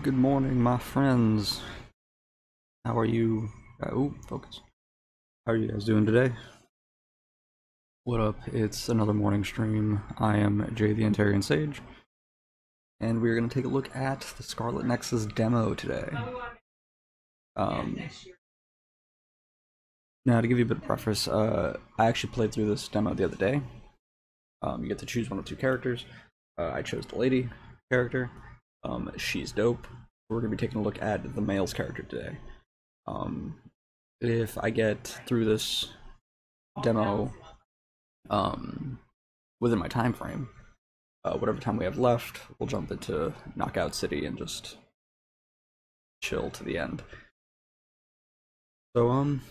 Good morning, my friends. How are you? Uh, ooh, focus. How are you guys doing today? What up? It's another morning stream. I am Jay the Antarian Sage, and we're going to take a look at the Scarlet Nexus demo today. Um, now, to give you a bit of preface, uh, I actually played through this demo the other day. Um, you get to choose one of two characters. Uh, I chose the lady character. Um, she's dope. We're going to be taking a look at the male's character today. Um, if I get through this demo um, within my time frame, uh, whatever time we have left, we'll jump into Knockout City and just chill to the end. So, um,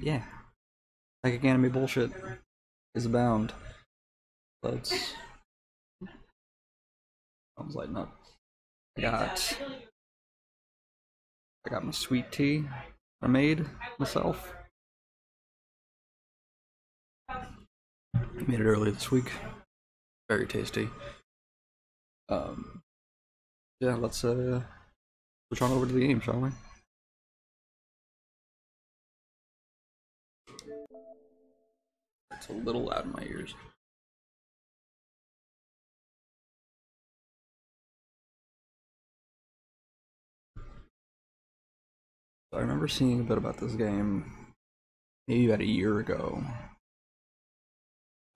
yeah. Psychic anime bullshit is abound. Let's. Sounds lighting up. I got. I got my sweet tea I made myself. Made it earlier this week. Very tasty. Um, yeah, let's uh, switch on over to the game, shall we? It's a little loud in my ears. I remember seeing a bit about this game maybe about a year ago.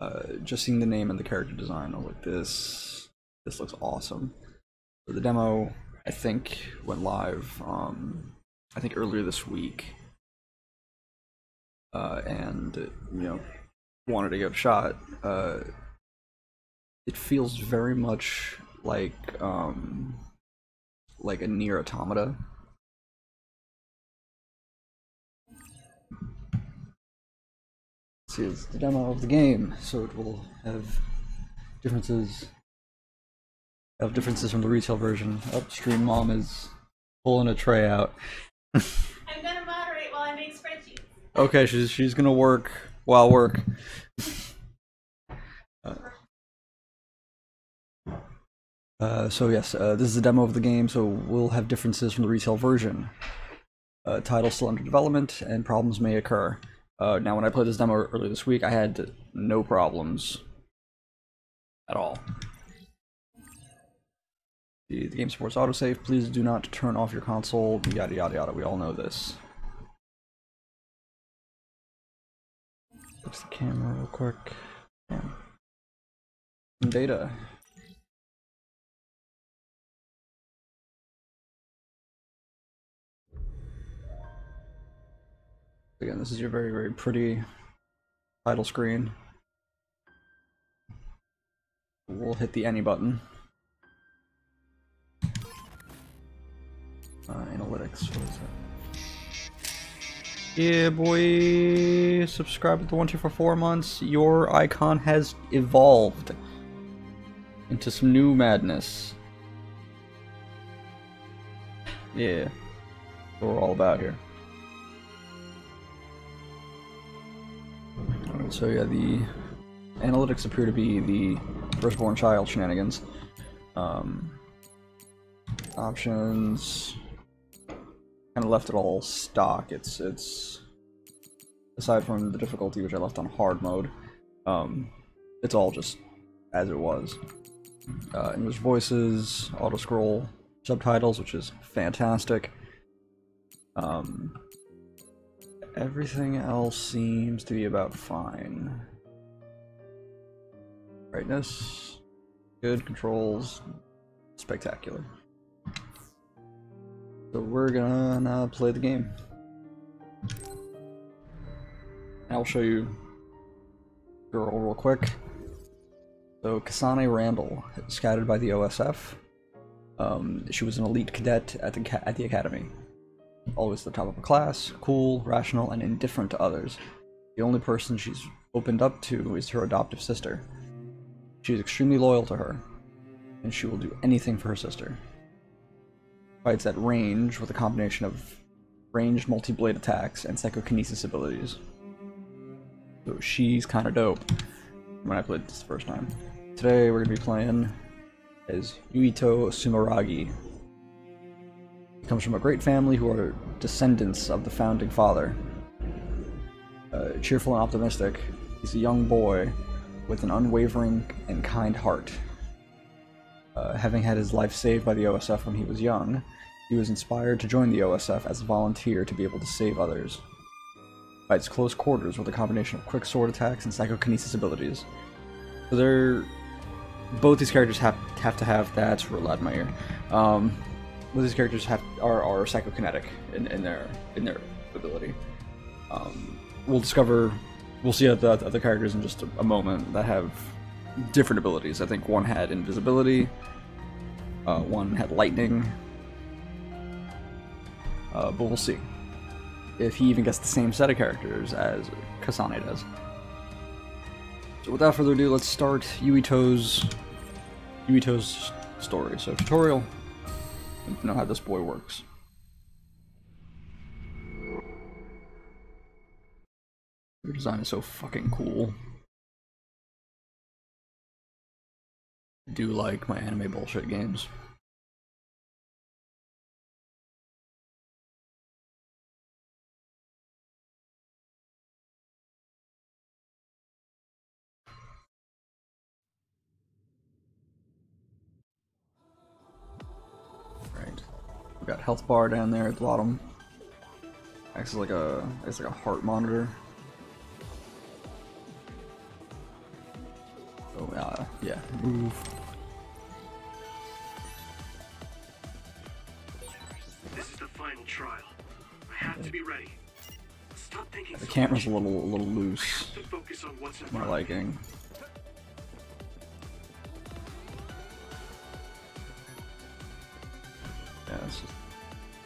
Uh, just seeing the name and the character design, I was like, this this looks awesome. So the demo, I think, went live. Um, I think earlier this week, uh, and you know, wanted to give a shot. Uh, it feels very much like um, like a NieR Automata This is the demo of the game, so it will have differences have differences from the retail version. Upstream mom is pulling a tray out. I'm gonna moderate while I make spreadsheets. Okay, she's she's gonna work while work. Uh, uh, so yes, uh, this is a demo of the game, so we'll have differences from the retail version. Uh, title still under development, and problems may occur. Uh, now, when I played this demo earlier this week, I had no problems at all. The, the game supports autosave. Please do not turn off your console. Yada yada yada. We all know this. Fix the camera real quick. Yeah. Data. Again, this is your very, very pretty title screen. We'll hit the any button. Uh, analytics, what is that? Yeah, boy. Subscribe to the one for four months. Your icon has evolved into some new madness. Yeah, what we're all about here. So yeah, the analytics appear to be the firstborn child shenanigans. Um, options kind of left it all stock. It's it's aside from the difficulty which I left on hard mode, um, it's all just as it was. Uh, English voices, auto scroll, subtitles, which is fantastic. Um, everything else seems to be about fine. Brightness, good controls, spectacular. So we're gonna play the game. I'll show you girl real quick. So Kasane Randall, scouted by the OSF. Um, she was an elite cadet at the at the academy. Always the top of her class, cool, rational, and indifferent to others. The only person she's opened up to is her adoptive sister. She is extremely loyal to her, and she will do anything for her sister fights at range with a combination of ranged multi-blade attacks and psychokinesis abilities. So she's kind of dope when I played this the first time. Today we're going to be playing as Yuito Sumeragi, comes from a great family who are descendants of the founding father. Uh, cheerful and optimistic, he's a young boy with an unwavering and kind heart. Uh, having had his life saved by the OSF when he was young, he was inspired to join the OSF as a volunteer to be able to save others. Fights close quarters with a combination of quick sword attacks and psychokinesis abilities. So they're both these characters have have to have that's real loud in my ear. Um, these characters have are, are psychokinetic in, in their in their ability. Um, we'll discover we'll see the other characters in just a, a moment that have different abilities. I think one had invisibility, uh, one had lightning, uh, but we'll see if he even gets the same set of characters as Kasane does. So without further ado, let's start Yuito's Yuito's story. So tutorial, know how this boy works. Your design is so fucking cool. I do like my anime bullshit games. Health bar down there at the bottom. Acts as like a it's like a heart monitor. Oh uh, yeah, move. This is the final trial. I have to be ready. Stop thinking The camera's a little a little loose. To focus on what's My liking.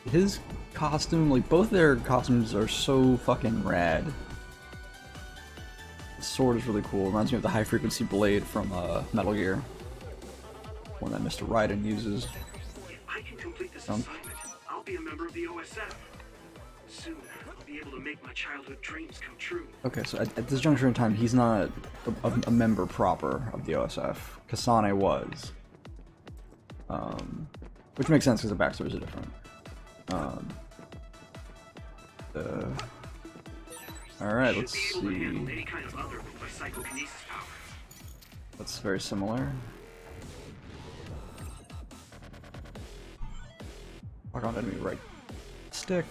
His costume, like both their costumes are so fucking rad. The sword is really cool. Reminds me of the high frequency blade from uh, Metal Gear. One that Mr. Raiden uses. I can complete this Um. assignment, I'll be a member of the OSF. Soon, I'll be able to make my childhood dreams come true. Okay, so at, at this juncture in time, he's not a, a, a member proper of the OSF. Kasane was. Um, which makes sense because the backstories are different. Um, the... Alright, let's Should be able to handle see. any kind of other with my. That's very similar. Lock on enemy right stick.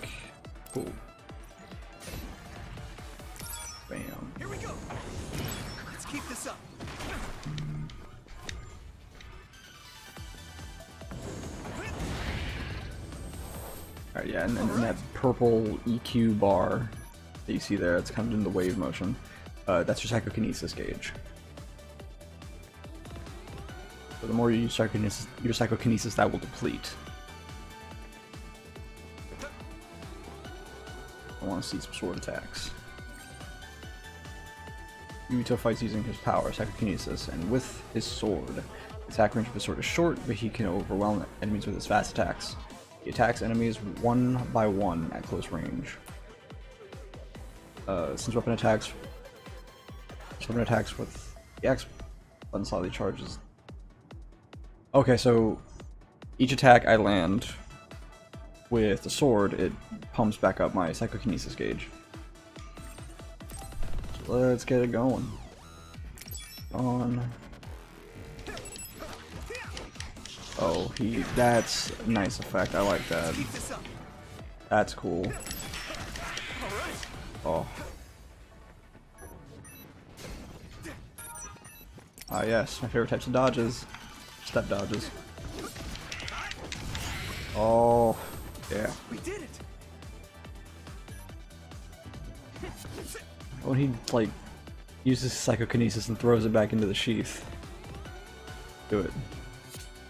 Cool. Bam. Here we go. Yeah, and, and, that purple EQ bar that you see there, it's kind of in the wave motion. Uh, that's your psychokinesis gauge. So the more you use psychokinesis, your psychokinesis, that will deplete. I want to see some sword attacks. Yuito fights using his power, psychokinesis, and with his sword. The attack range of his sword is short, but he can overwhelm enemies with his fast attacks. Attacks enemies one by one at close range. Uh, since weapon attacks, since weapon attacks with the X button slightly charges. Okay, so each attack I land with the sword, it pumps back up my psychokinesis gauge. So let's get it going. On. Oh, he. That's nice effect. I like that. That's cool. Oh. Ah, yes, my favorite types of dodges. Step dodges. Oh, yeah. We did it. When he, like, uses psychokinesis and throws it back into the sheath. Do it.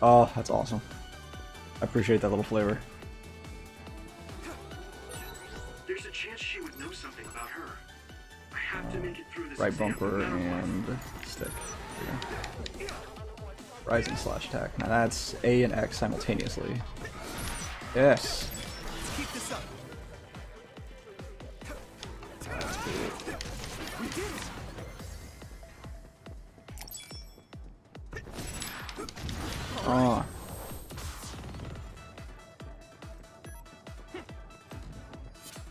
Oh, that's awesome. I appreciate that little flavor. There's a chance she would know something about her. I have to make it through this Right bumper no matter what. and stick. There you go. Rising slash attack. Now that's A and X simultaneously. Yes. Ah.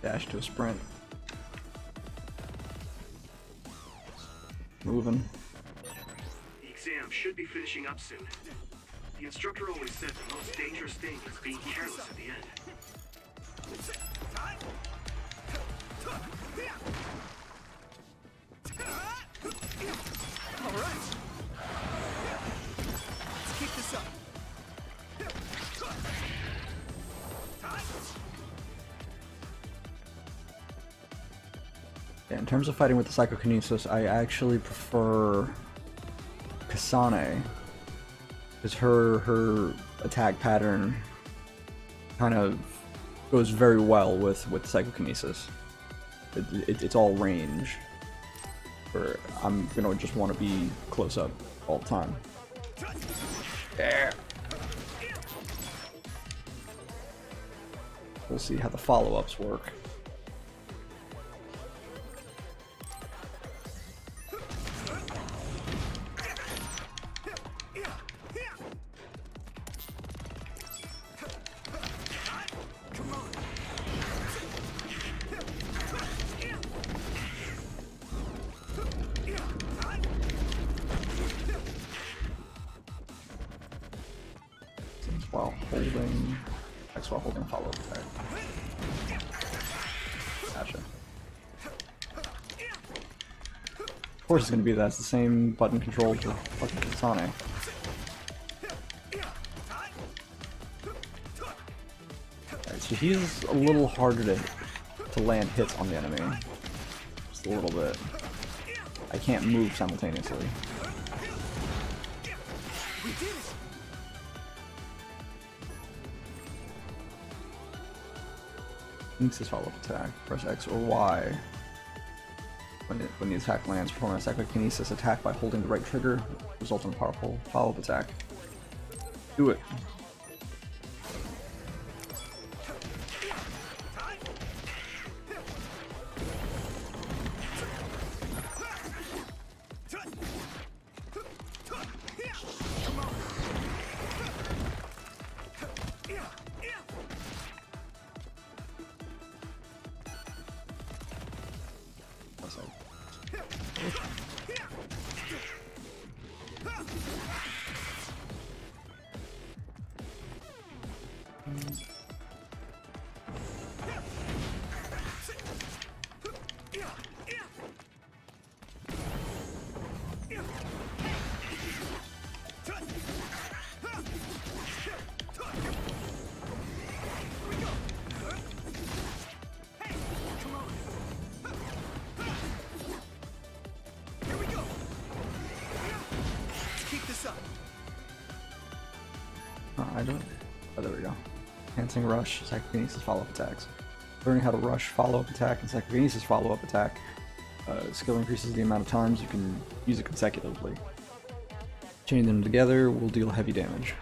Dash to a sprint. Moving. The exam should be finishing up soon. The instructor always said the most dangerous thing is being careless at the end. Terms of fighting with the Psychokinesis, I actually prefer Kasane. Because her her attack pattern kind of goes very well with, with Psychokinesis. It, it, it's all range. Where I'm gonna just want to be close up all the time. Yeah. We'll see how the follow-ups work. It's gonna be that, it's the same button control for fucking Kasane. So he's a little harder to, to land hits on the enemy. Just a little bit. I can't move simultaneously. Did his follow-up attack. Press X or Y. When, it, when the attack lands, perform a psychokinesis attack by holding the right trigger, result in a powerful follow-up attack. Do it. Rush, psychokinesis, follow-up attacks. Learning how to rush, follow-up attack, and psychokinesis follow-up attack. Uh, skill increases the amount of times you can use it consecutively. Chain them together will deal heavy damage.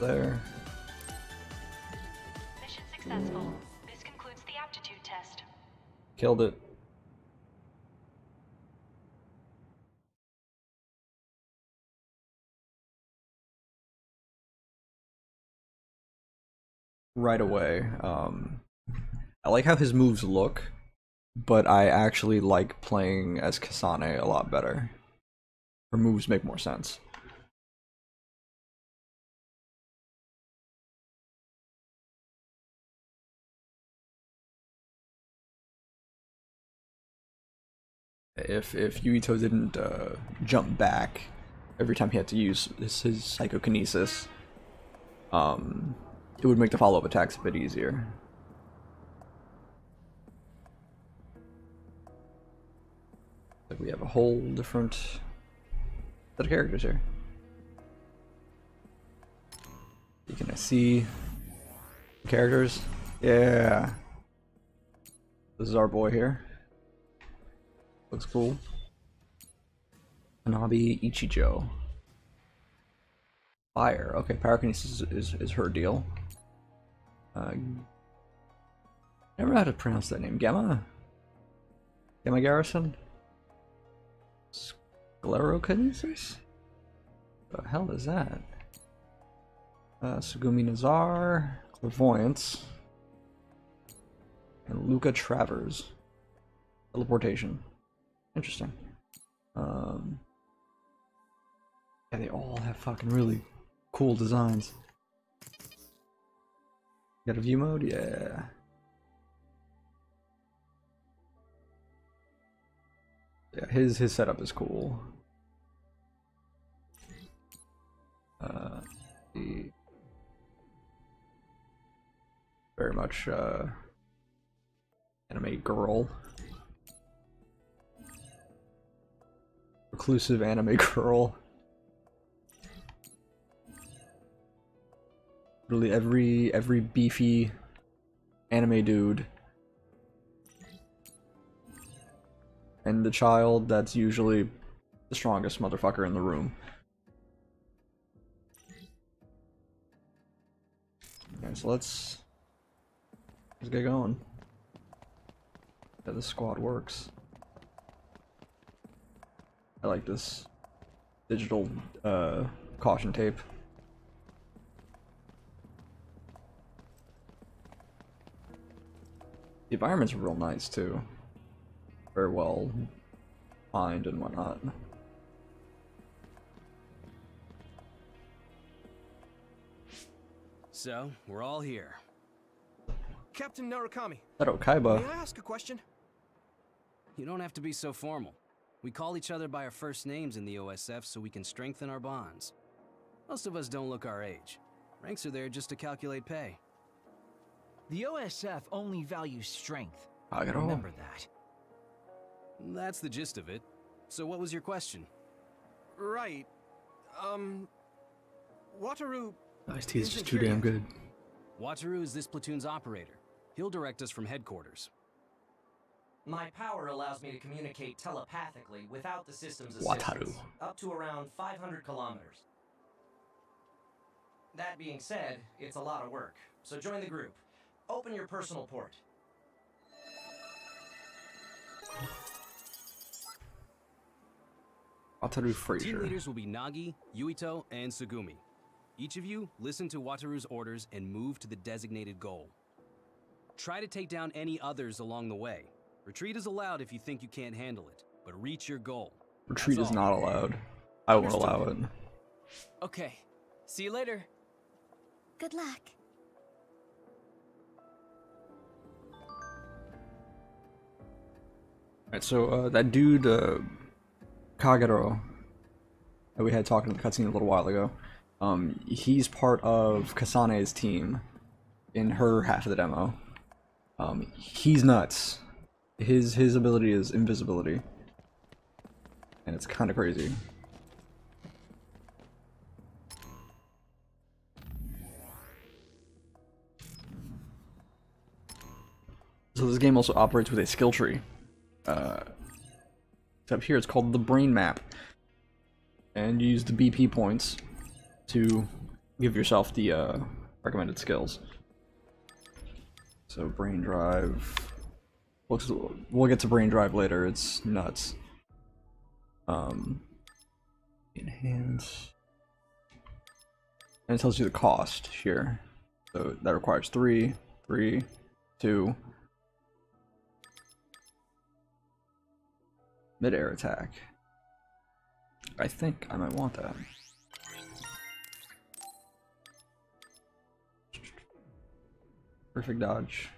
There. Mission successful. This concludes the aptitude test. Killed it. Right away. Um, I like how his moves look, but I actually like playing as Kasane a lot better. Her moves make more sense. If if Yuito didn't uh, jump back every time he had to use his, his psychokinesis, um, it would make the follow-up attacks a bit easier. Like we have a whole different set of characters here. You can see characters. Yeah. This is our boy here. Looks cool. Hanabi Ichijo. Fire. Okay, pyrokinesis is, is, is her deal. Uh, never how to pronounce that name. Gamma? Gamma Garrison? Sclerokinesis? The hell is that? Uh, Tsugumi Nazar, Clairvoyance, and Luka Travers. Teleportation. Interesting. Um, yeah, they all have fucking really cool designs. Got a view mode? Yeah. Yeah, his his setup is cool. Uh, very much uh, anime girl. Reclusive anime girl. Really every every beefy anime dude. And the child that's usually the strongest motherfucker in the room. Okay, so let's let's get going. Yeah, this squad works. I like this digital uh, caution tape. The environment's real nice too. Very well mined and whatnot. So, we're all here. Captain Narukami, That Okaiba. may I ask a question? You don't have to be so formal. We call each other by our first names in the OSF so we can strengthen our bonds. Most of us don't look our age. Ranks are there just to calculate pay. The OSF only values strength. Kagero. Remember that. That's the gist of it. So what was your question? Right. Um. Wataru. Ice T is just too damn good. Wataru is this platoon's operator. He'll direct us from headquarters. My power allows me to communicate telepathically without the system's Wataru. assistance, up to around 500 kilometers. That being said, it's a lot of work, so join the group. Open your personal port. Wataru Team Frazer. leaders will be Nagi, Yuito, and Tsugumi. Each of you listen to Wataru's orders and move to the designated goal. Try to take down any others along the way. Retreat is allowed if you think you can't handle it, but reach your goal. Retreat That's is all. not allowed. I won't allow it. Okay. See you later. Good luck. Alright, so uh, that dude, uh, Kagero, that we had talking in the cutscene a little while ago, um, he's part of Kasane's team in her half of the demo. Um, he's nuts. His his ability is invisibility, and it's kind of crazy. So this game also operates with a skill tree. Uh, except here it's called the brain map. And you use the BP points to give yourself the uh, recommended skills. So brain drive. Looks, we'll get to brain drive later. It's nuts. Um, enhance. And it tells you the cost here. So that requires three, three, two, Mid-air attack. I think I might want that. Perfect dodge.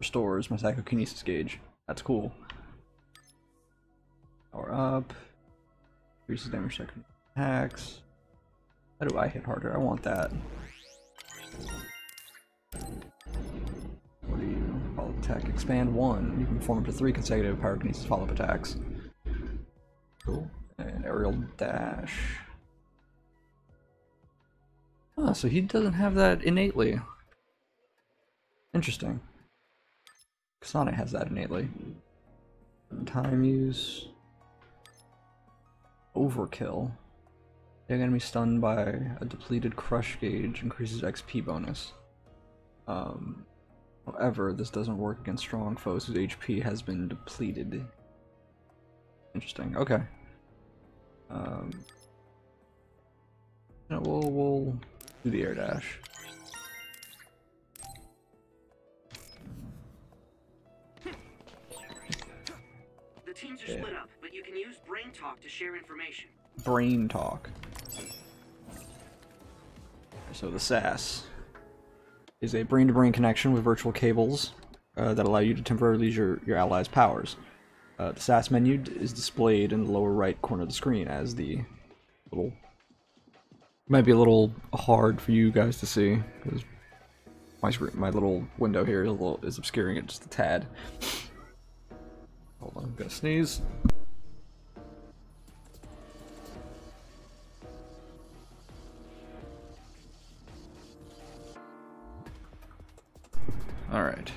Restores my psychokinesis gauge. That's cool. Power up. Increases damage second attacks. How do I hit harder? I want that. What do you? Follow attack. Expand one. You can perform up to three consecutive pyrokinesis follow-up attacks. Cool. And aerial dash. Ah, so he doesn't have that innately. Interesting. Sonic has that innately. Time use. Overkill. The enemy stunned by a depleted crush gauge increases XP bonus. Um, however, this doesn't work against strong foes whose HP has been depleted. Interesting. Okay. Um, you know, we'll we'll do the air dash. Teams are Yeah. split up, but you can use Brain Talk to share information. Brain talk. So the SAS is a brain-to-brain connection with virtual cables uh, that allow you to temporarily use your, your allies' powers. Uh, the SAS menu is displayed in the lower right corner of the screen as the little. Might be a little hard for you guys to see because my screen, my little window here is, a little, is obscuring it just a tad. Hold on, I'm gonna sneeze. Alright.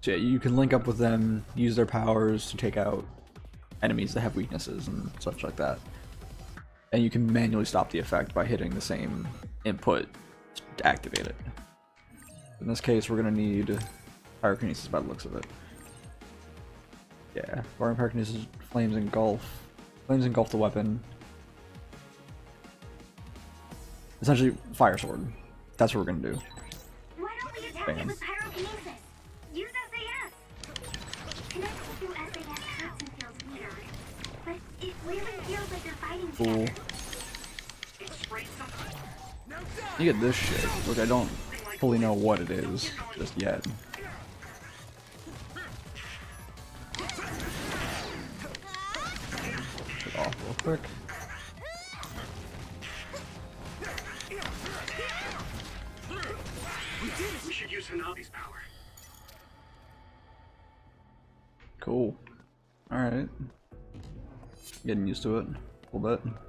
So yeah, you can link up with them, use their powers to take out enemies that have weaknesses and such like that. And you can manually stop the effect by hitting the same input to activate it. In this case, we're gonna need pyrokinesis by the looks of it. Yeah, Barring pyrokinesis, flames engulf. Flames engulf the weapon. Essentially, fire sword. That's what we're gonna do. Why don't we attack Bam. it with pyrokinesis? Use SAS! Connecting through SAS hurts and feels weird. But it really feels like they're fighting Cool. together. Something. You get this shit, which I don't fully know what it is just yet. Quick. We should use Hanabi's power. Cool. Alright. Getting used to it a little bit.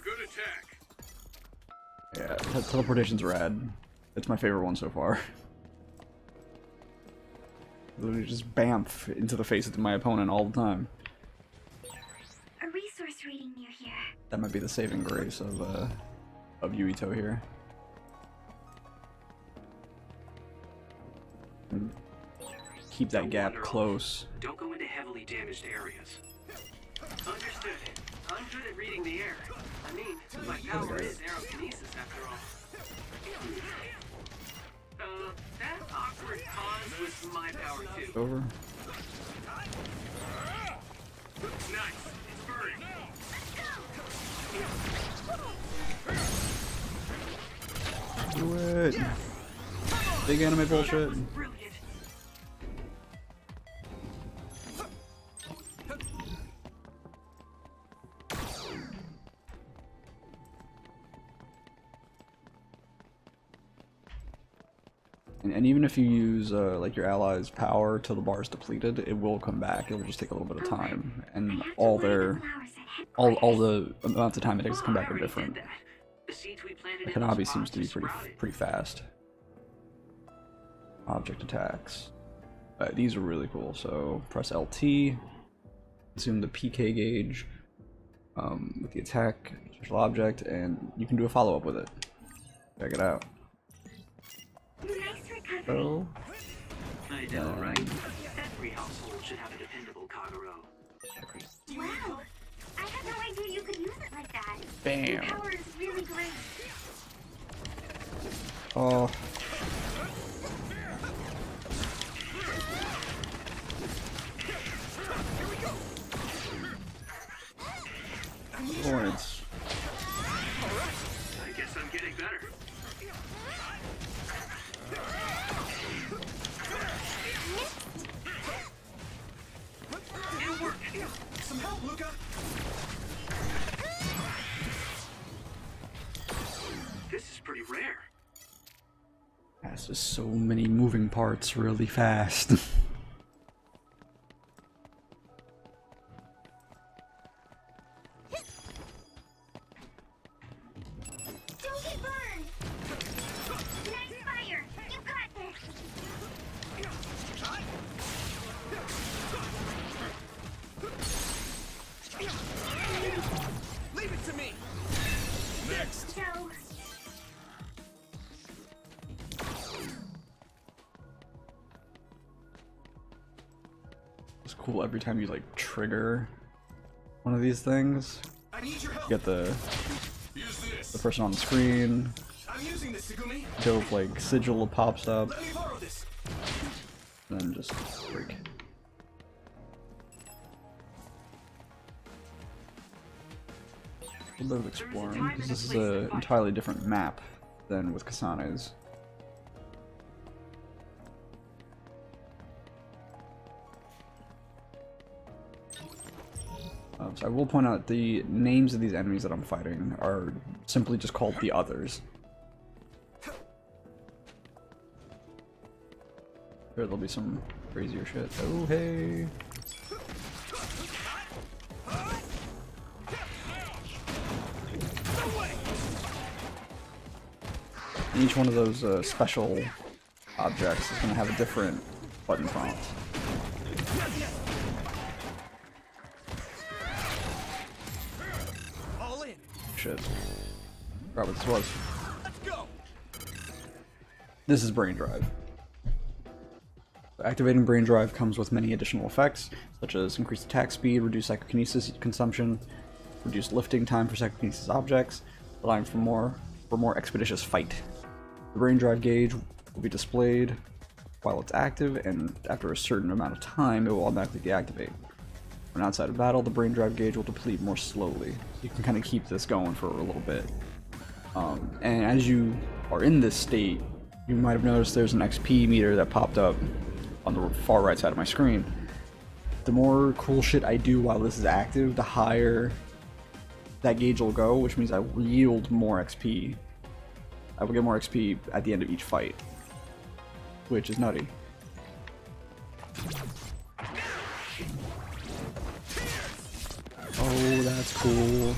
Good attack. yeah, teleportation's rad. It's my favorite one so far. Literally just bamf into the face of my opponent all the time. That might be the saving grace of uh of Yuito here. And Keep that gap close. Don't go into heavily damaged areas. Understood. I'm good at reading the air. I mean, my power is aerokinesis after all. Uh, that awkward pause was my power too. Over. Nice. It's burning. Do it. Big anime bullshit. And, even if you use uh, like your ally's power till the bar is depleted, it will come back. It'll just take a little bit of time, and all their all all the amounts of time it takes to come back are different. The those seems to be pretty pretty fast. object attacks. These are really cool. So press LT, consume the PK gauge um, with the attack special object, and you can do a follow up with it. Check it out. Nice I know, right? Bam. Oh. Lawrence. Rare. Has just so many moving parts really fast. every time you like trigger one of these things. I need your help. Get the the person on the screen, I'm using this, Tsugumi. dope like sigil pops up, Let me borrow this. and then just break. A little bit of exploring, because this is an entirely different map than with Kasane's. Will point out the names of these enemies that I'm fighting are simply just called the others. Here there'll be some crazier shit. Oh hey. Each one of those uh, special objects is going to have a different button prompt. Shit. Forgot what this was. Let's go. This is Brain Drive. Activating Brain Drive comes with many additional effects, such as increased attack speed, reduced psychokinesis consumption, reduced lifting time for psychokinesis objects, allowing for more for more expeditious fight. The Brain Drive gauge will be displayed while it's active, and after a certain amount of time, it will automatically deactivate. When outside of battle, the Brain Drive gauge will deplete more slowly. You can kind of keep this going for a little bit. Um, and as you are in this state, you might have noticed there's an XP meter that popped up on the far right side of my screen. The more cool shit I do while this is active, the higher that gauge will go, which means I will yield more XP. I will get more XP at the end of each fight, which is nutty. Oh, that's cool.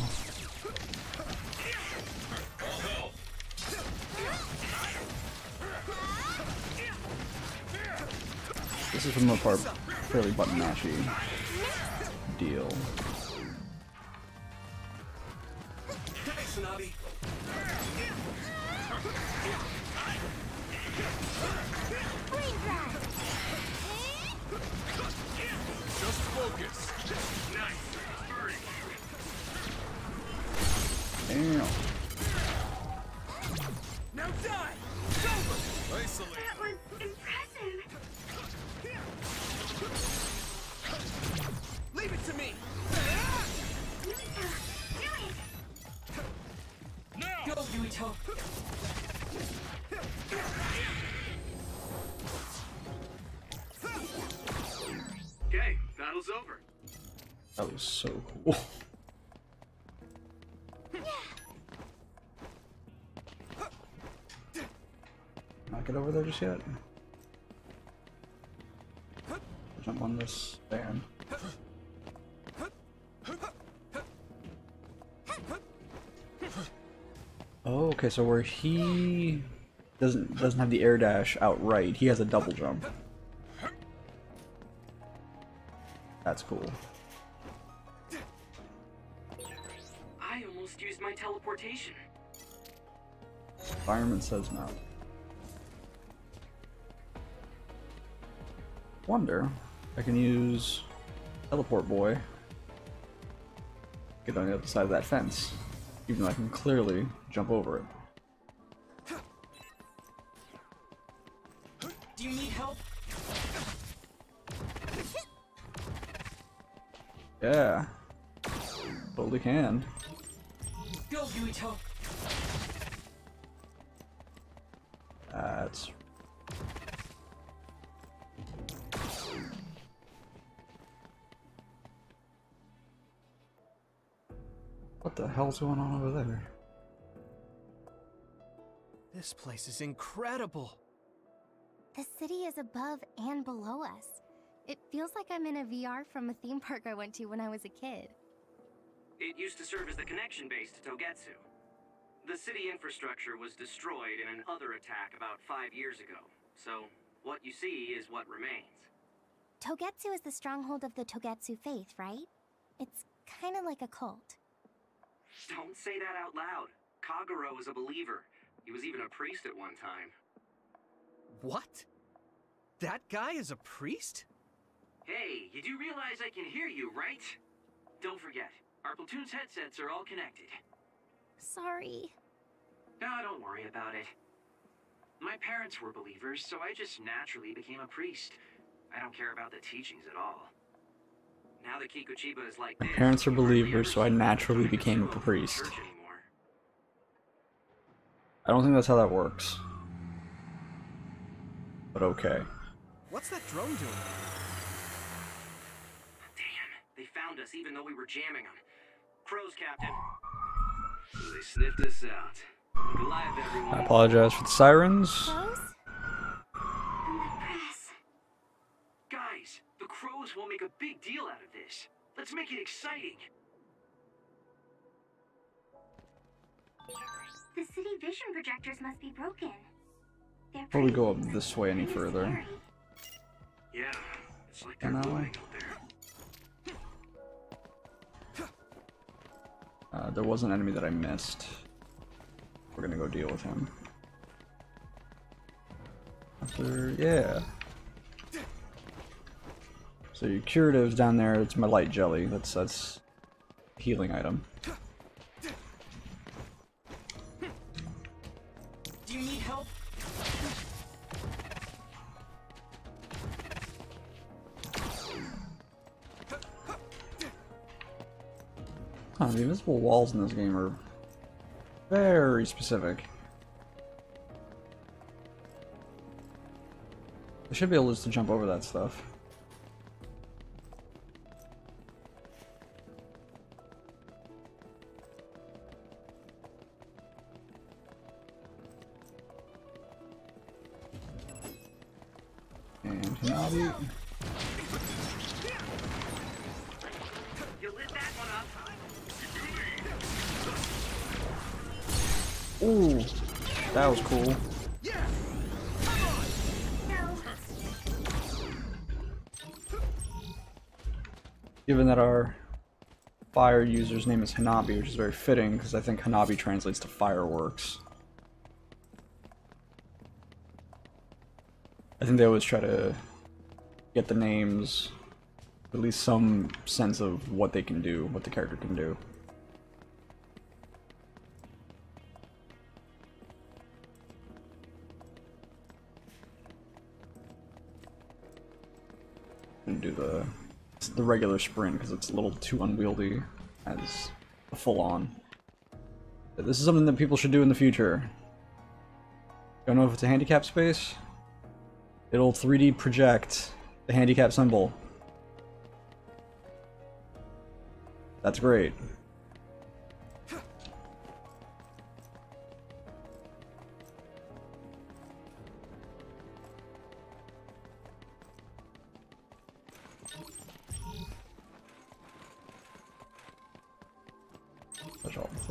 This is for the most part fairly button mashy deal. Now die. It's over. Isolate. That was impressive. Leave it to me. Yuito, do it. Now. Go, Yuito. Okay, battle's over. That was so cool. get over there just yet. Jump on this stand. Oh, okay, so where he doesn't doesn't have the air dash outright. He has a double jump. That's cool. I almost used my teleportation. Environment says no. Wonder, I can use teleport boy. Get on the other side of that fence, even though I can clearly jump over it. Do you need help? Yeah, totally can. Go, Yuito. Hell's going on over there? This place is incredible. The city is above and below us. It feels like I'm in a VR from a theme park I went to when I was a kid. It used to serve as the connection base to Togetsu. The city infrastructure was destroyed in an other attack about five years ago, so what you see is what remains. Togetsu is the stronghold of the Togetsu faith, right? It's kind of like a cult. Don't say that out loud. Kagero was a believer. He was even a priest at one time. What? That guy is a priest? Hey, you do realize I can hear you, right? Don't forget, our platoon's headsets are all connected. Sorry. No, don't worry about it. My parents were believers, so I just naturally became a priest. I don't care about the teachings at all. Now that Kikuchiba is like My this, parents are believers, so I naturally became a priest. I don't think that's how that works. But okay. What's that drone doing? Damn, they found us even though we were jamming them. Crows, Captain. So they sniffed us out. Look alive, everyone. I apologize for the sirens. Close? From the press. Guys, the crows will make a big deal out of this. Let's make it exciting. The city vision projectors must be broken. They're Before we pretty go up this way any further. scary. Yeah, it's like they're An hour. out there. Uh, there was an enemy that I missed. We're gonna go deal with him. After, yeah. So your curatives down there, it's my light jelly. That's that's a healing item. Do you need help? Huh, the invisible walls in this game are very specific. I should be able just to jump over that stuff. That our fire user's name is Hanabi, which is very fitting because I think Hanabi translates to fireworks. I think they always try to get the names, at least some sense of what they can do, what the character can do. and do the the regular sprint because it's a little too unwieldy as a full-on. This is something that people should do in the future. Don't know if it's a handicap space. It'll 3D project the handicap symbol. That's great.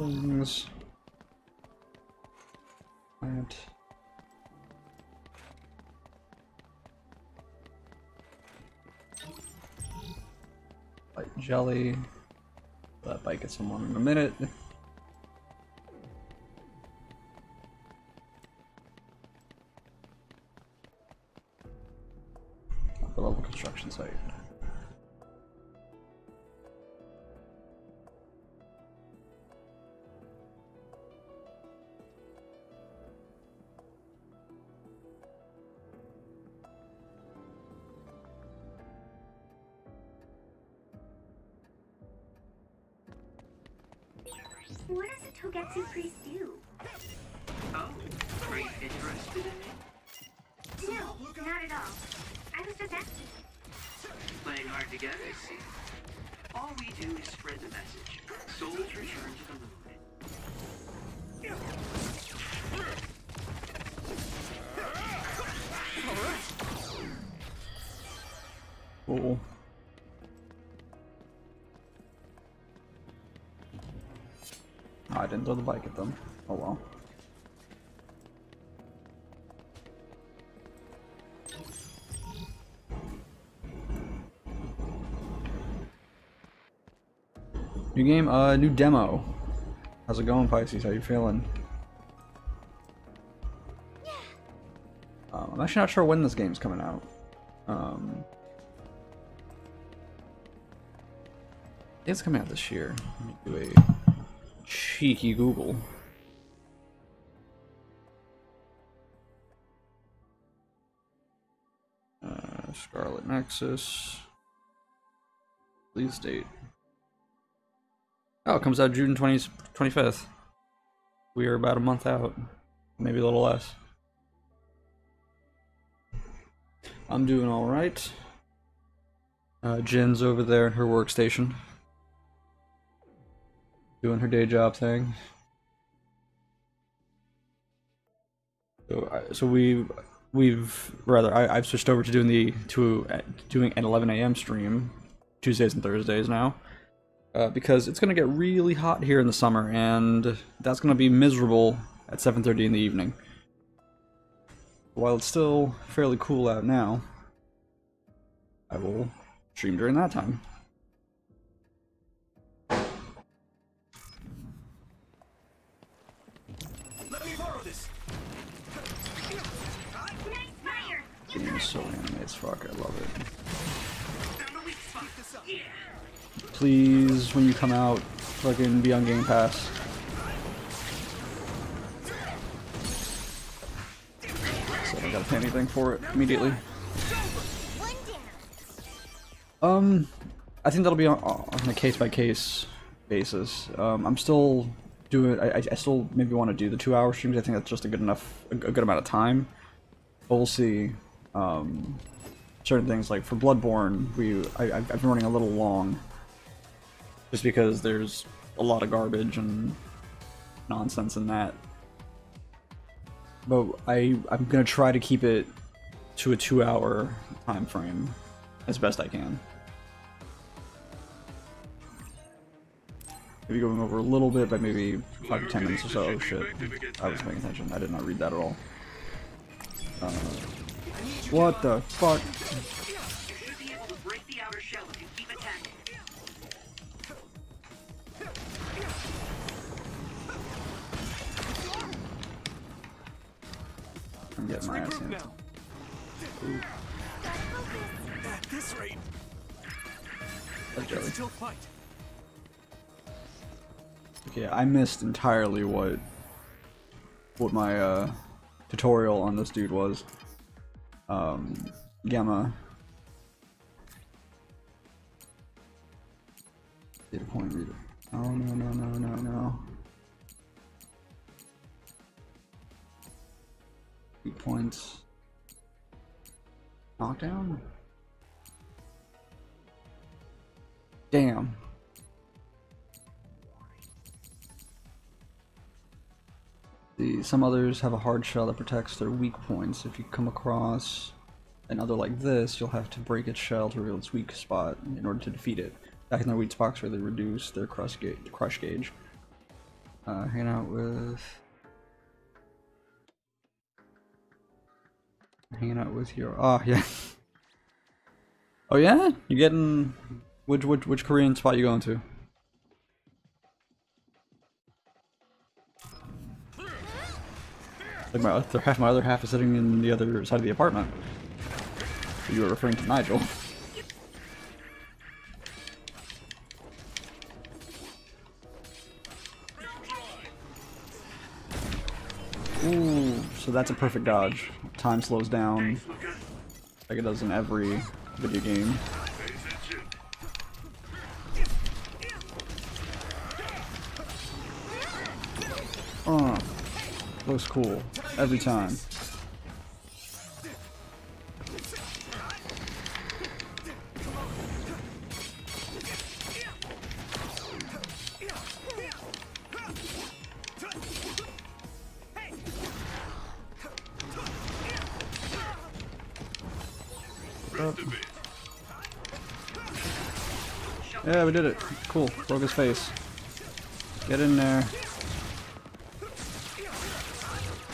things. Plant. Light jelly. Let that bike get someone in a minute. Throw the bike at them. Oh well. New game, uh, new demo. How's it going, Pisces? How you feeling? Um, I'm actually not sure when this game's coming out. Um, it's coming out this year. Let me do a cheeky Google. Uh, Scarlet Nexus. Release date. Oh, it comes out June 20, 25th. We are about a month out. Maybe a little less. I'm doing alright. Uh, Jin's over there at her workstation. Doing her day job thing. So, so we, we've rather I, I've switched over to doing the to doing an 11 a.m. stream, Tuesdays and Thursdays now, uh, because it's gonna get really hot here in the summer, and that's gonna be miserable at 7:30 in the evening. While it's still fairly cool out now, I will stream during that time. Game is so anime as fuck, I love it. Please, when you come out, fucking be on Game Pass. So I gotta pay anything for it immediately. Um, I think that'll be on, on a case by case basis. Um, I'm still doing. I, I- still maybe want to do the two hour streams. I think that's just a good enough, a good amount of time. But we'll see. Um, certain things like for Bloodborne, we I, I've been running a little long, just because there's a lot of garbage and nonsense in that. But I I'm gonna try to keep it to a two hour time frame as best I can. Maybe going over a little bit, but maybe five to ten minutes or so. Oh shit! I was paying attention. I did not read that at all. Uh, what the fuck? You should be able to break the outer shell if you keep attacking. I'm getting my ass handed. At this rate, That's can still fight. Okay, I missed entirely what what my uh, tutorial on this dude was. Um, Gamma. Data point reader. Oh no no no no no. Weak points. Knockdown. Damn. The, some others have a hard shell that protects their weak points. If you come across another like this, you'll have to break its shell to reveal its weak spot in order to defeat it. Attacking their weak spots where they reduce their crush gauge. Crush gauge. Uh, hang out with. Hanging out with your. Oh yeah. Oh yeah, you getting Which which which Korean spot you going to? Like my other half, my other half is sitting in the other side of the apartment. You were referring to Nigel. Ooh, so that's a perfect dodge. Time slows down, like it does in every video game. Looks cool every time. Up. Yeah, we did it. Cool. Broke his face. Get in there.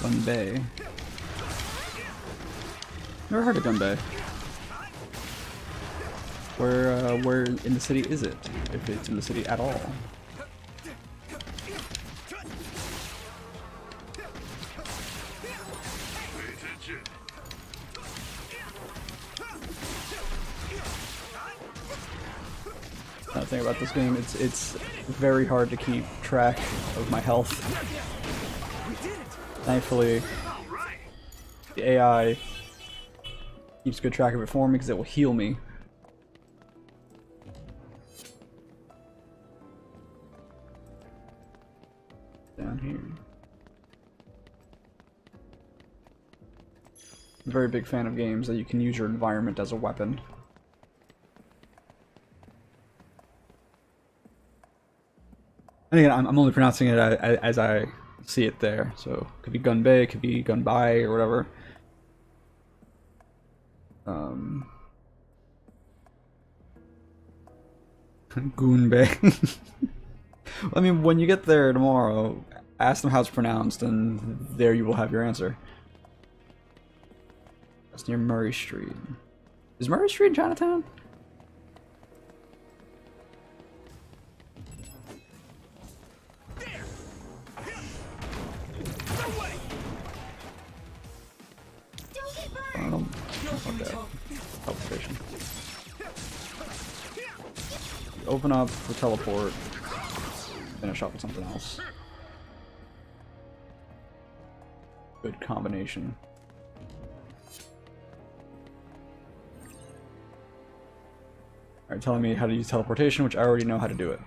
Gunbei. Never heard of Gunbei. Where, uh, where in the city is it? If it's in the city at all. Another thing about this game, it's it's very hard to keep track of my health. Thankfully, the AI keeps good track of it for me because it will heal me. Down here. I'm a very big fan of games that you can use your environment as a weapon. And again, I'm, only pronouncing it as I see it there. So it could be Gunbei, it could be Gunbai, or whatever. Um, Bay. I mean, when you get there tomorrow, ask them how it's pronounced, and there you will have your answer. That's near Murray Street. Is Murray Street in Chinatown? Open up the teleport. Finish off with something else. Good combination. Alright, telling me how to use teleportation, which I already know how to do it.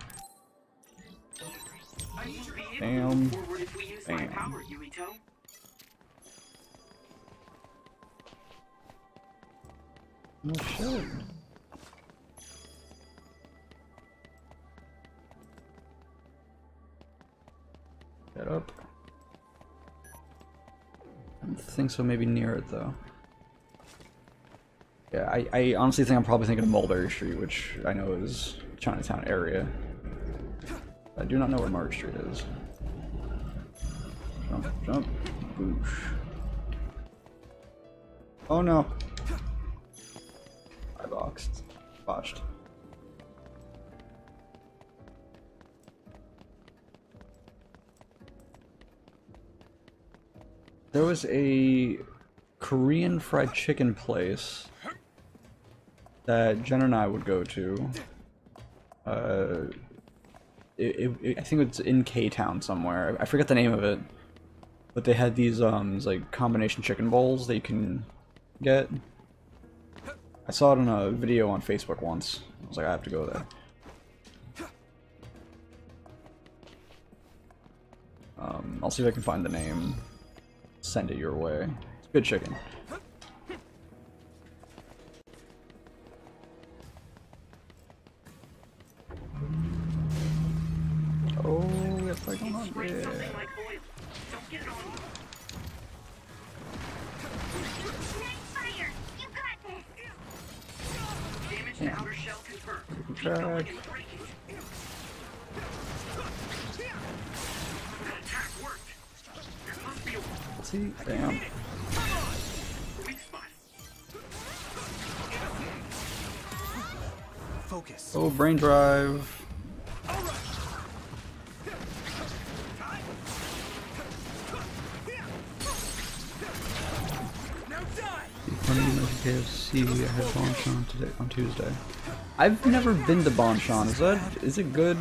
Bam. power, No shit. Think so, maybe near it though. Yeah, I, I honestly think I'm probably thinking of Mulberry Street, which I know is Chinatown area. I do not know where Market Street is. Jump, jump, boosh. Oh no. I boxed. Botched. There was a Korean fried chicken place that Jen and I would go to. Uh, it, it, I think it's in K Town somewhere. I forget the name of it, but they had these um like combination chicken bowls that you can get. I saw it in a video on Facebook once. I was like, I have to go there. Um, I'll see if I can find the name. Send it your way. It's good chicken. Tuesday. I've never been to Bonchon. Is that is it good?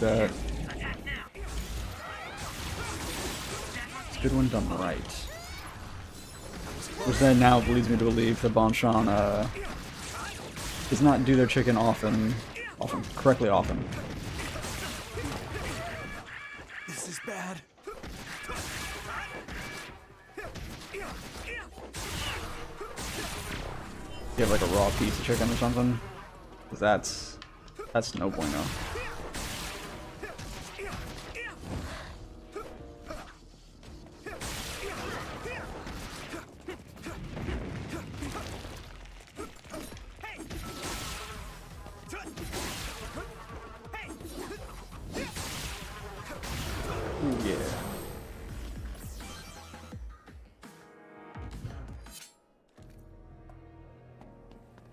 Like that. It's a good one done right. Which then now leads me to believe that Bonchon uh, does not do their chicken often, often correctly often. This is bad. You have like a raw piece of chicken or something? Cause that's that's no bueno.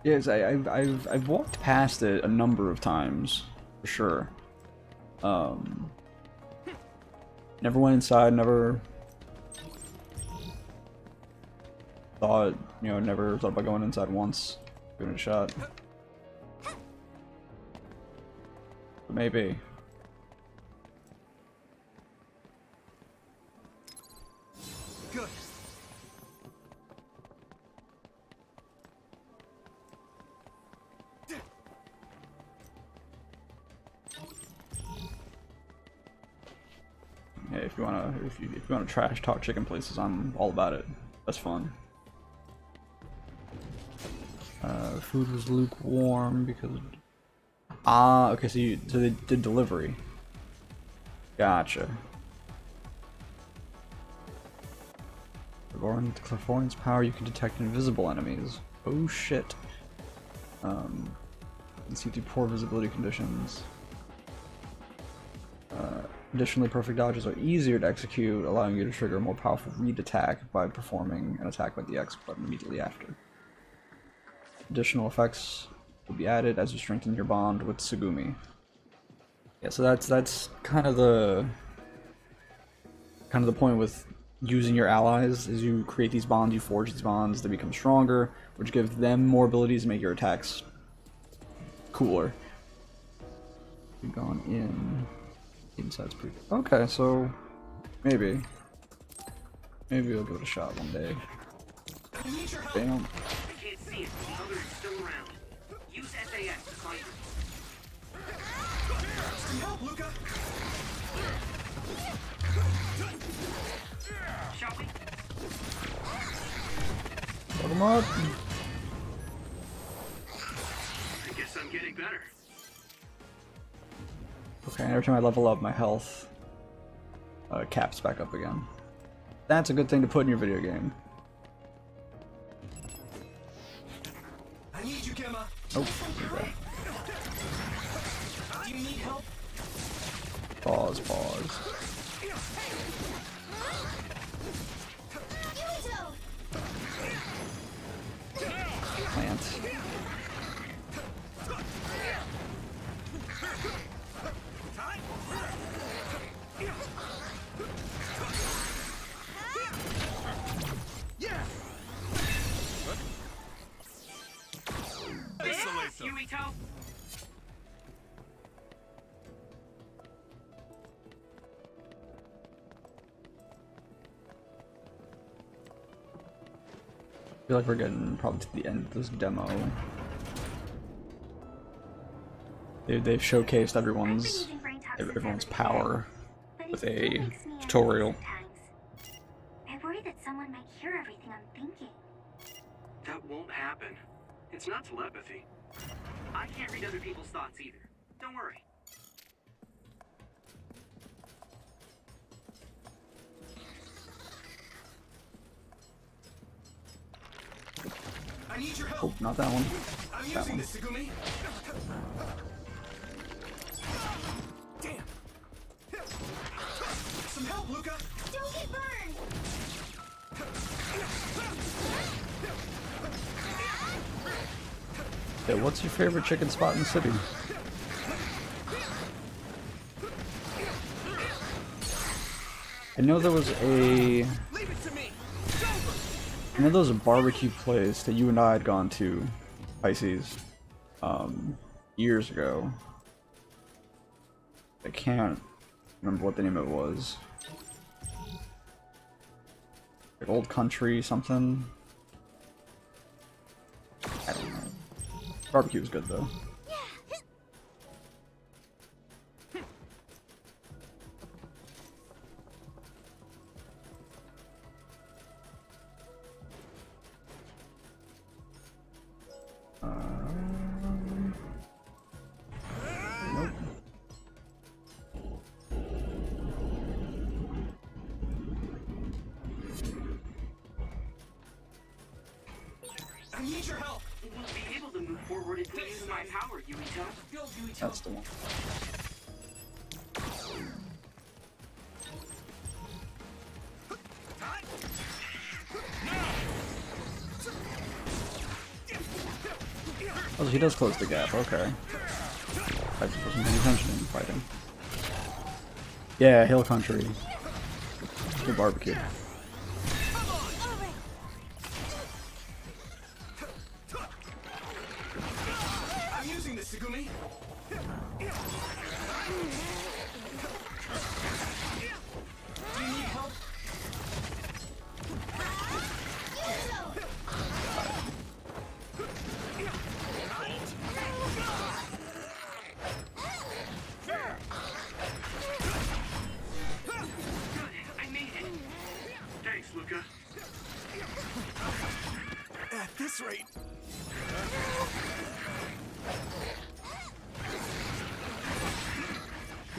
Yes, I, I've, I've I've walked past it a number of times, for sure. Um, never went inside. Never thought, you know, never thought about going inside once, giving it a shot. But maybe. If you, wanna trash talk chicken places, I'm all about it. That's fun. Uh, food was lukewarm because. Ah, okay. So you so they did delivery. Gotcha. The clairvoyance power, you can detect invisible enemies. Oh shit. Um, see through poor visibility conditions. Uh, additionally, perfect dodges are easier to execute, allowing you to trigger a more powerful read attack by performing an attack with the X button immediately after. Additional effects will be added as you strengthen your bond with Tsugumi. Yeah, so that's that's kind of the kind of the point with using your allies is you create these bonds, you forge these bonds, they become stronger, which gives them more abilities to make your attacks cooler. You've gone in. Inside's pretty. Okay, so maybe, maybe I'll give it a shot one day. I need your. Damn. I can't see it. The others are still around. Use SAS to find them. Some help, Luka! Shall we? Fuck 'em up. I guess I'm getting better. Okay, every time I level up, my health uh, caps back up again. That's a good thing to put in your video game. I need you, Gemma! Oh, okay. Do you need help? Pause, pause. Isolate I feel like we're getting probably to the end of this demo. They, they've showcased everyone's using brain toxins everyone's power with a still makes me uneasy tutorial. sometimes. I worry that someone might hear everything I'm thinking. That won't happen. It's not telepathy. I can't read other people's thoughts either. Don't worry. I need your Oh, help. not that one. I'm that using one. this, Tsugumi. Damn. Some help, Luka. Yeah, what's your favorite chicken spot in the city? I know there was a to know there was a barbecue place that you and I had gone to, Pisces, um, years ago. I can't remember what the name of it was. Like Old Country something. Barbecue was good though. Does close the gap, okay. I just wasn't paying attention in fighting. Yeah, Hill Country. Good barbecue.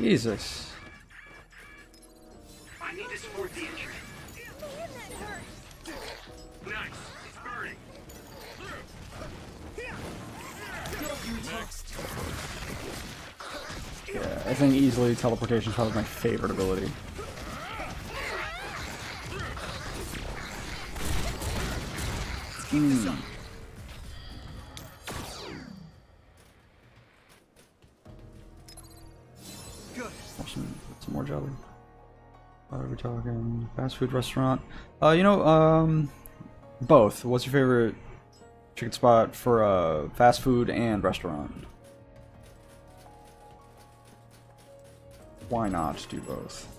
Jesus. I need to support the injured. Nice. It's burning. Yeah, I think easily teleportation is probably my favorite ability. Fast food restaurant. Uh, you know, um, both. What's your favorite chicken spot for uh fast food and restaurant? Why not do both?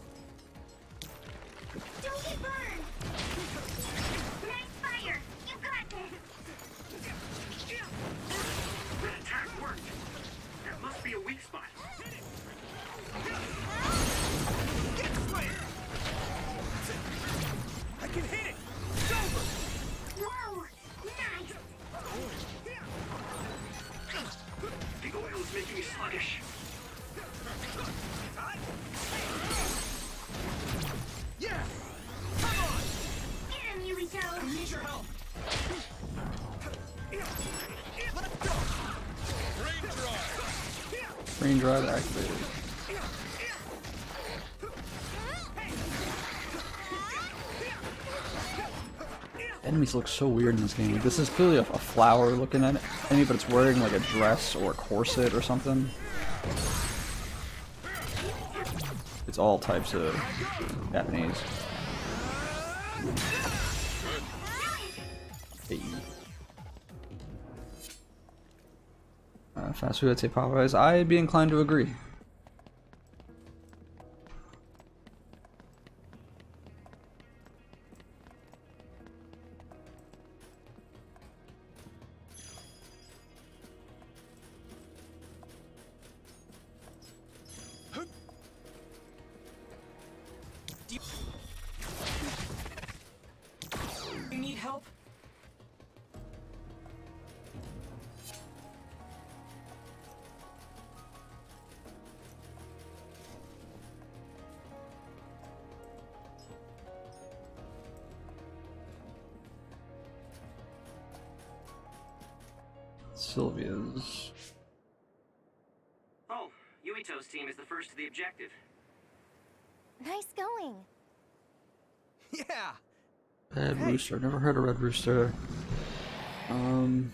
Enemies look so weird in this game. This is clearly a, a flower looking at enemy, but it's wearing like a dress or a corset or something. It's all types of Japanese. Uh, fast food, I'd say Popeyes. I'd be inclined to agree. Red Rooster. Never heard of Red Rooster. Um,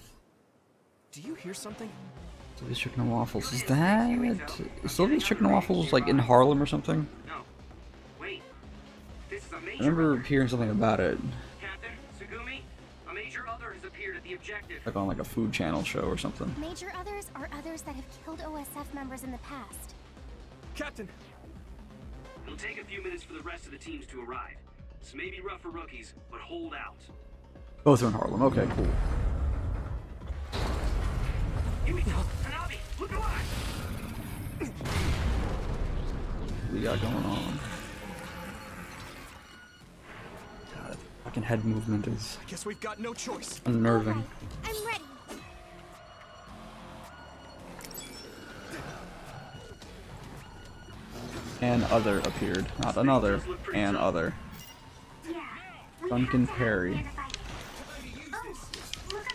Do you hear something? Sylvia's Chicken and Waffles. Is that is Sylvia's Chicken and Waffles like in Harlem or something? No. Wait. This is a I major remember other. hearing something about it, Captain, Tsugumi, a major other has appeared at the objective. like on like a Food Channel show or something. Major others are others that have killed OSF members in the past. Captain, It'll take a few minutes for the rest of the teams to arrive. This may be rough for rookies, but hold out. Both are in Harlem. Okay, cool. Yuito, Hanabi, look alive! What we got going on? God, fucking head movement is I guess we've got no choice. unnerving. Alright, I'm ready. And other appeared, not another, and other. Duncan have to parry. identify it. Oh, look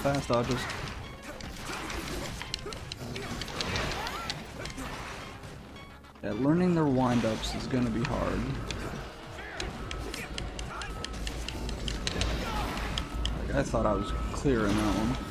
fast dodges. Yeah, learning their windups is gonna be hard. Like, I thought I was clear in that one.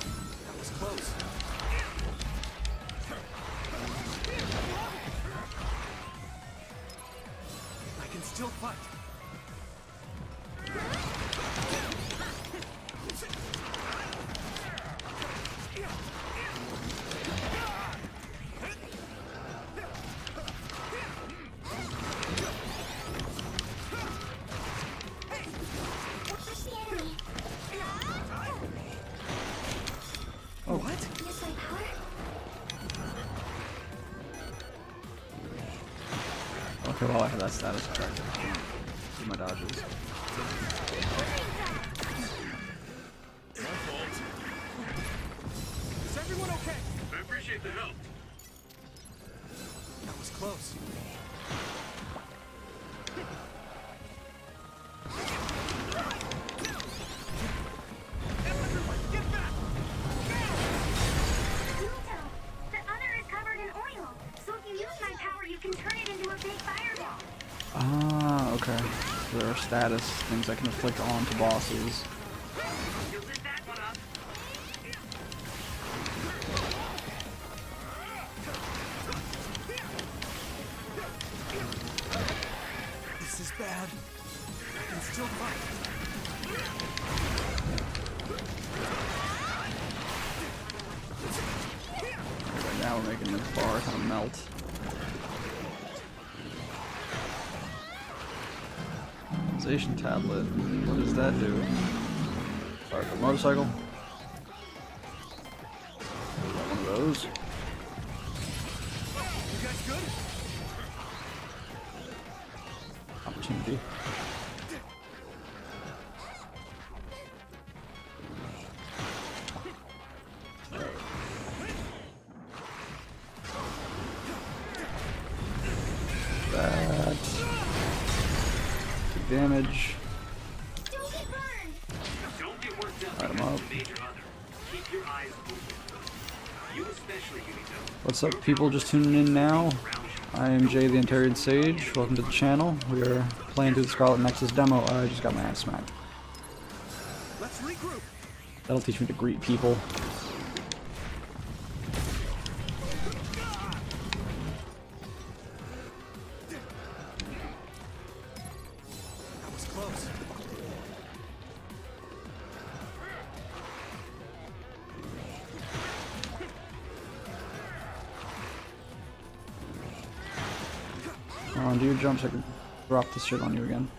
Status things I can inflict onto bosses. What's up, people just tuning in now? I am Jay the Antarian Sage. Welcome to the channel. We are playing through the Scarlet Nexus demo. I just got my ass smacked. Let's regroup. That'll teach me to greet people. this shit on you again.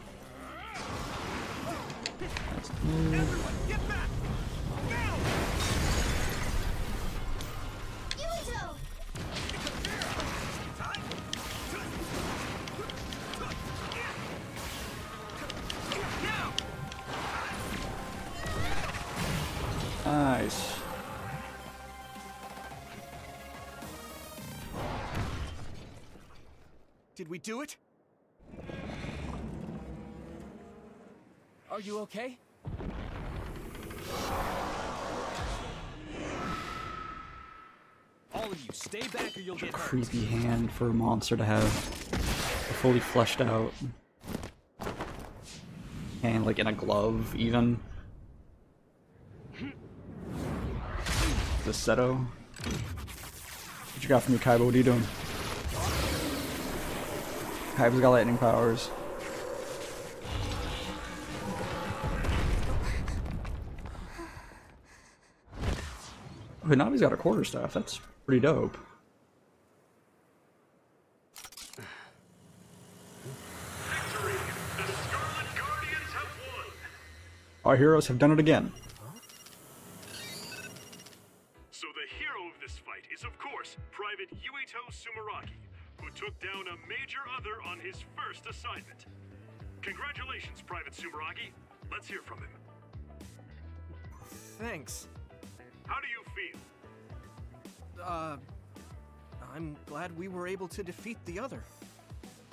Nice. Did we do it? Are you okay? All of you, stay back or you'll get hurt. Creepy hand for a monster to have fully fleshed out. And like in a glove, even. The Seto. What you got for me, Kaiba? What are you doing? Kaiba's got lightning powers. But now he's got a quarterstaff. That's pretty dope. Victory! The Scarlet Guardians have won! Our heroes have done it again. So the hero of this fight is, of course, Private Yuito Sumeragi, who took down a major other on his first assignment. Congratulations, Private Sumeragi. Let's hear from him. Thanks. Uh, I'm glad we were able to defeat the other.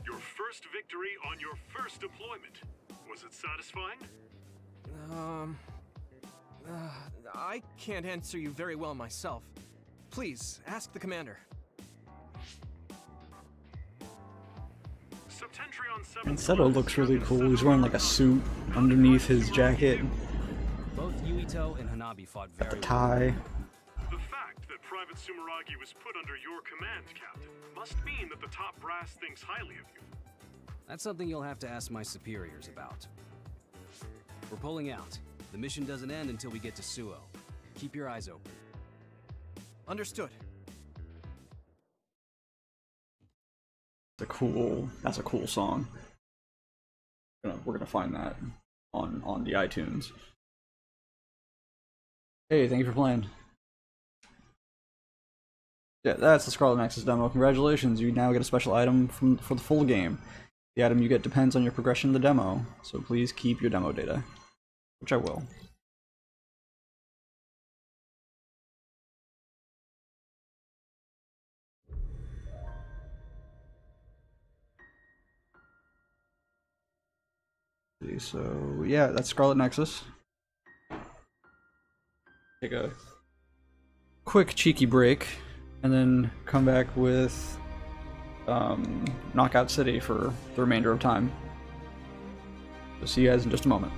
Your first victory on your first deployment. Was it satisfying? Um, uh, I can't answer you very well myself. Please, ask the commander. Septentrion 7 And Seto looks really cool. He's wearing like a suit underneath his jacket, Both Yuito and Hanabi fought very the well. tie. The fact that Private Sumeragi was put under your command, Captain, must mean that the top brass thinks highly of you. That's something you'll have to ask my superiors about. We're pulling out. The mission doesn't end until we get to Suo. Keep your eyes open. Understood. It's a cool. That's a cool song. We're gonna, we're gonna find that on on the iTunes. Hey, thank you for playing. Yeah, that's the Scarlet Nexus demo. Congratulations, you now get a special item from for the full game. The item you get depends on your progression in the demo, so please keep your demo data, which I will. So yeah, that's Scarlet Nexus. Take a quick cheeky break, and then come back with um, Knockout City for the remainder of time. We'll see you guys in just a moment.